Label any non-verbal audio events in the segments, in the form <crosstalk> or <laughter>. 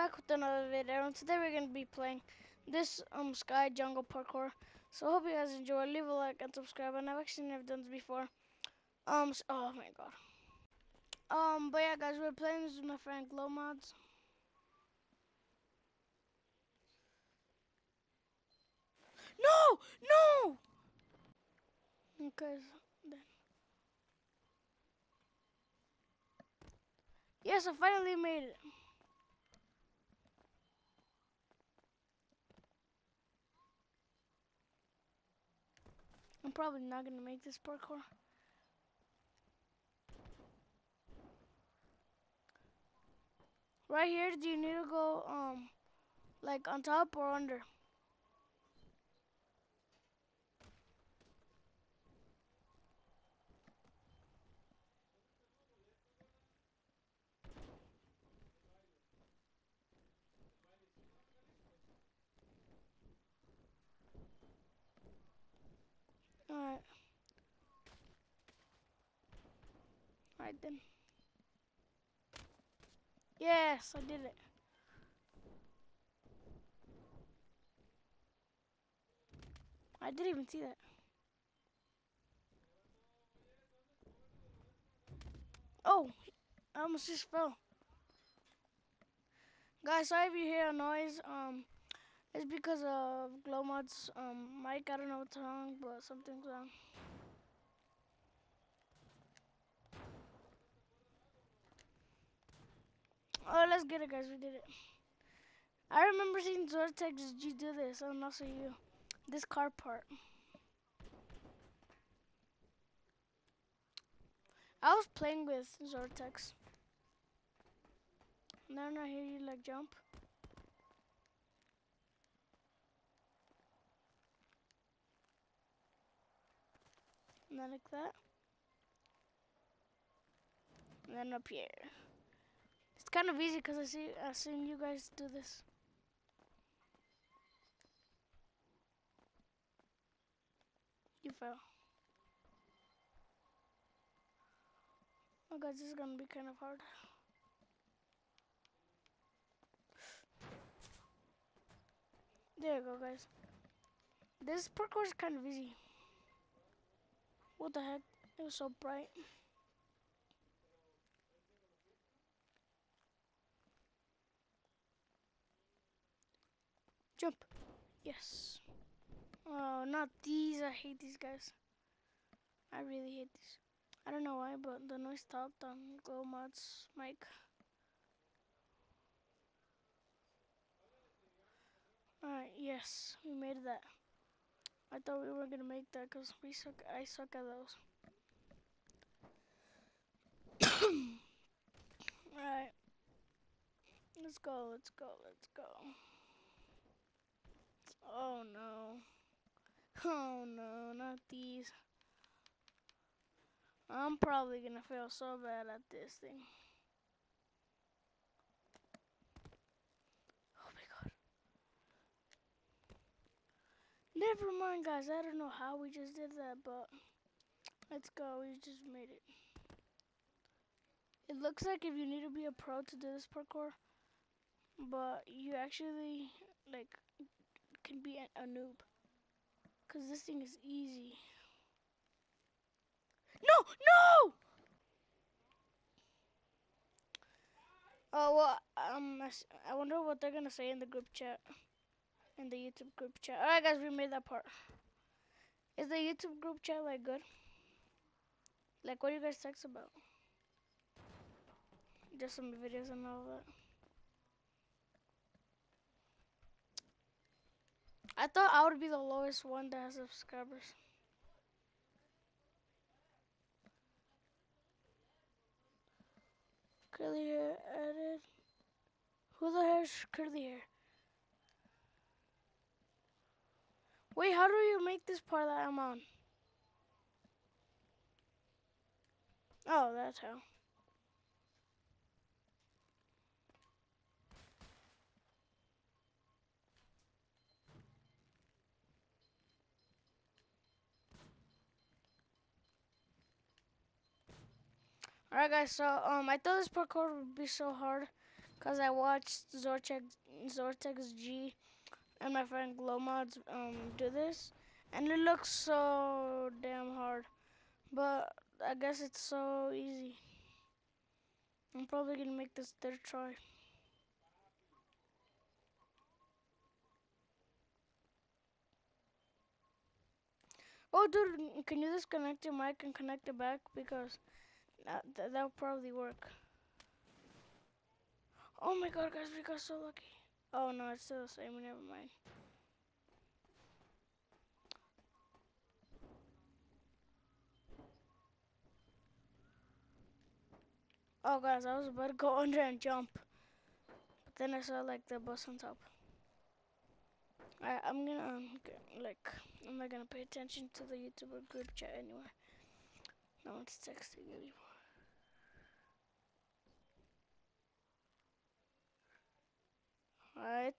back with another video, and today we're gonna be playing this um Sky Jungle Parkour. So I hope you guys enjoy. Leave a like and subscribe. And I've actually never done this before. Um, so, oh my god. Um, but yeah, guys, we're playing this with my friend Glow Mods. No, no. Okay, so then. Yes, I finally made it. Probably not gonna make this parkour. Right here, do you need to go, um, like on top or under? Alright. Yes, I did it. I didn't even see that. Oh, I almost just fell. Guys, sorry if you hear a noise. Um, it's because of Glowmod's um mic. I don't know what's wrong, but something's wrong. Oh, let's get it, guys. We did it. I remember seeing Zortex G do this, and also you. This parkour. I was playing with Zortex. Now I hear you like jump. Then like that. And then up here. Kind of easy because I see I've seen you guys do this. You fell. Oh guys, this is gonna be kind of hard. There you go, guys. This parkour is kind of easy. What the heck? It was so bright. Jump. Yes. Oh, not these. I hate these guys. I really hate these. I don't know why, but the noise stopped on Glow Mod's mic. Alright, yes, we made that. I thought we were gonna make that because we suck. I suck at those. <coughs> Alright. Let's go, let's go, let's go. Oh no. Oh no, not these. I'm probably gonna fail so bad at this thing. Oh my god. Never mind guys, I don't know how we just did that, but let's go, we just made it. It looks like if you need to be a pro to do this parkour, but you actually like can be a, a noob. Cause this thing is easy. No, no! Oh well, um, I wonder what they're gonna say in the group chat, in the YouTube group chat. All right, guys, we made that part. Is the YouTube group chat like good? Like, what do you guys text about? Just some videos and all that. I thought I would be the lowest one that has subscribers. Curly hair added. Who the hair is curly hair? Wait, how do you make this part that I'm on? Oh, that's how. Alright guys, so um I thought this parkour would be so hard Cause I watched Zortex, Zortex G and my friend Glowmods um do this, and it looks so damn hard. But I guess it's so easy. I'm probably gonna make this third try. Oh, dude, can you disconnect your mic and connect it back? Because that, that, that'll probably work. Oh my god, guys, we got so lucky. Oh no, it's still the same. Never mind. Oh guys, I was about to go <laughs> under and jump. But then I saw like the bus on top. Alright, I'm gonna um, like I'm not gonna pay attention to the YouTuber group chat anyway. No one's texting anymore. Alright.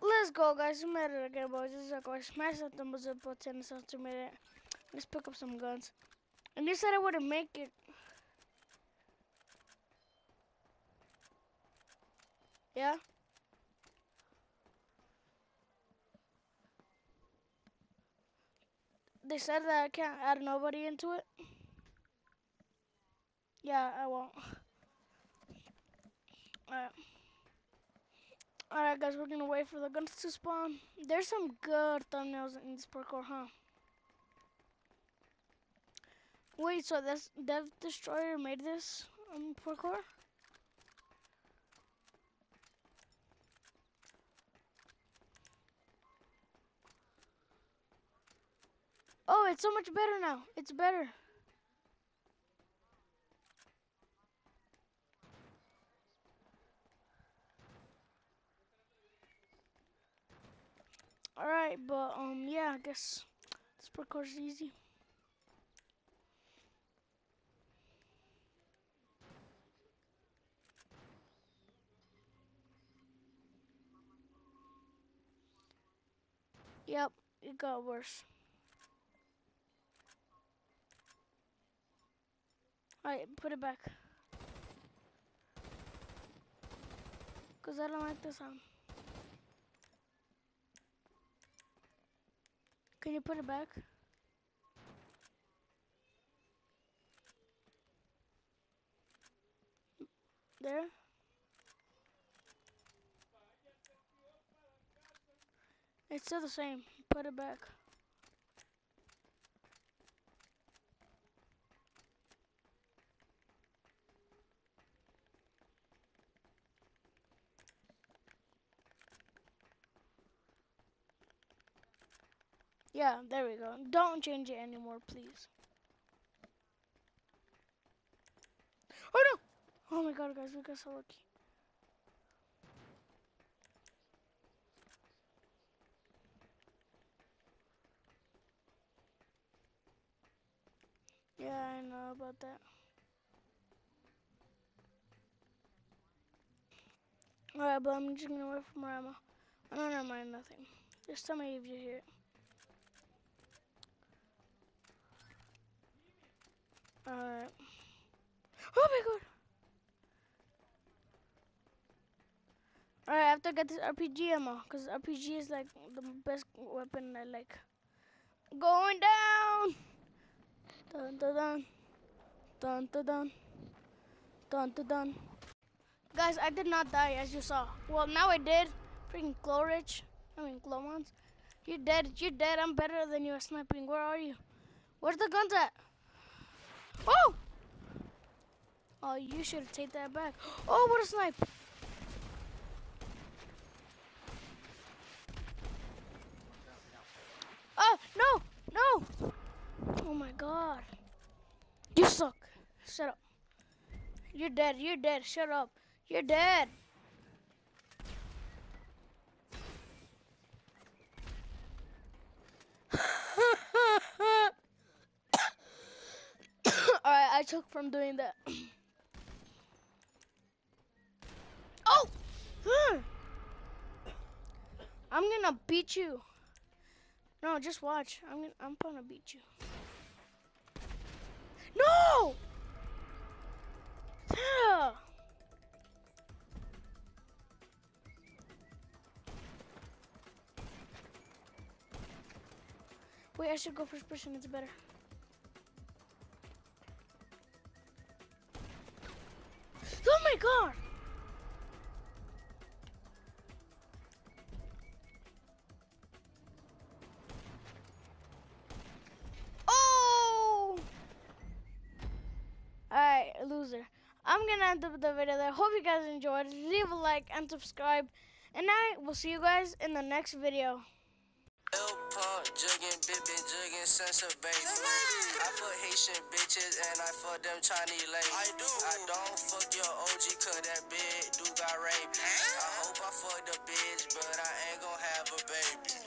Let's go guys, we made it again boys. This is like smash that number zip button to made it. Let's pick up some guns. And you said I wouldn't make it. Yeah? They said that I can't add nobody into it. Yeah, I won't. Alright. Alright guys, we're gonna wait for the guns to spawn. There's some good thumbnails in this parkour, huh? Wait, so this Dev Destroyer made this um, parkour? Oh, it's so much better now. It's better. Alright, but um yeah, I guess this parkour's easy. Yep, it got worse. Alright, put it back. Cause I don't like the sound. Can you put it back? There? It's still the same. Put it back. Yeah, there we go. Don't change it anymore, please. Oh no! Oh my god, guys, we got so lucky. Yeah, I know about that. Alright, but I'm just gonna wait for more ammo. Oh, no, never mind, nothing. Just tell me if you hear it. Alright. Oh my god! Alright, I have to get this RPG ammo, because RPG is like the best weapon I like. Going down! Dun dun dun. Dun dun dun. Dun dun dun. Guys, I did not die as you saw. Well, now I did. Freaking Glowrich. I mean, Glowmons. You're dead. You're dead. I'm better than you at sniping. Where are you? Where's the guns at? Oh! Oh, you should taken that back. Oh, what a snipe! Oh, no! No! Oh my god. You suck. Shut up. You're dead. You're dead. Shut up. You're dead. <coughs> Alright, I took from doing that. <coughs> I'm gonna beat you. No, just watch. I'm gonna, I'm gonna beat you. No! Yeah. <sighs> Wait, I should go first person. It's better. Oh my god! I'm gonna end up the video there. Hope you guys enjoyed. Leave a like and subscribe. And I will see you guys in the next video. jugging, bipping, jugging, sense of baby. I fuck Haitian bitches and I fuck them Chinese ladies. I do. I don't fuck your OG cause that bitch do got raped. I hope I fuck the bitch, but I ain't gonna have a baby.